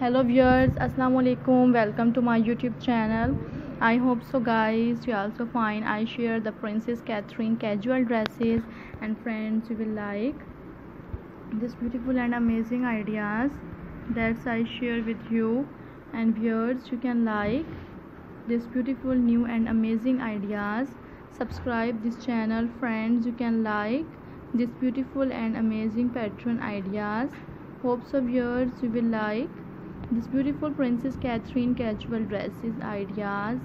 hello viewers. Assalamu alaikum welcome to my youtube channel. I hope so guys you also find i share the princess catherine casual dresses and friends you will like. This beautiful and amazing ideas that i share with you and viewers you can like. This beautiful new and amazing ideas. Subscribe this channel friends you can like. This beautiful and amazing pattern ideas. Hope so viewers you will like this beautiful princess catherine casual dresses ideas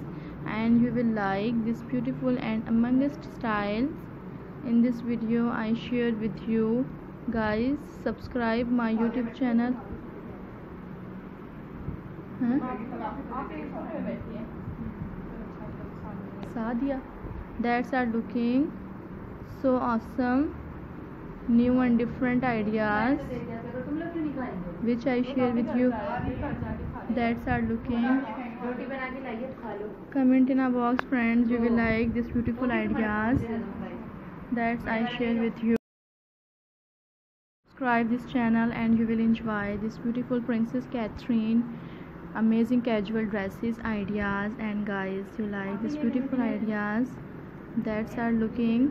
and you will like this beautiful and amongst styles in this video i shared with you guys subscribe my youtube channel. Huh? Sadia. That's are looking. So awesome new and different ideas which I share with you that's are looking comment in a box friends you will like this beautiful ideas that I share with you. Subscribe this channel and you will enjoy this beautiful princess Catherine amazing casual dresses ideas and guys you like this beautiful ideas that's are looking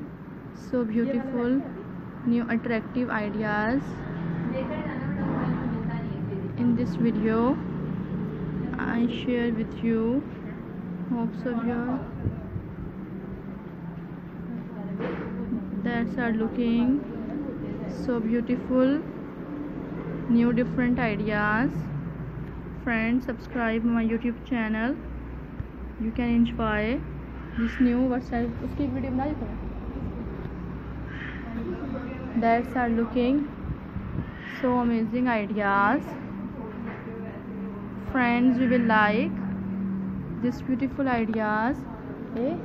so beautiful new attractive ideas in this video. I share with you hopes of your that are looking so beautiful. New different ideas. Friends subscribe my youtube channel. You can enjoy this new what's uski video that's are looking so amazing ideas friends you will like this beautiful ideas eh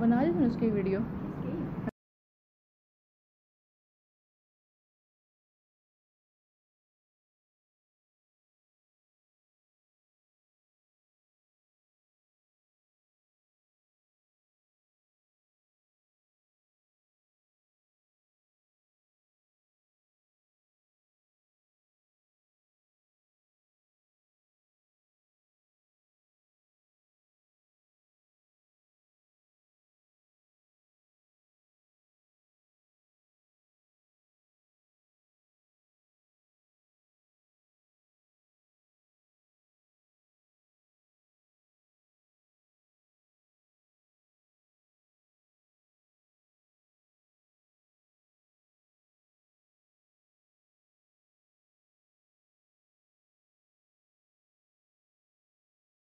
बना दी उसकी video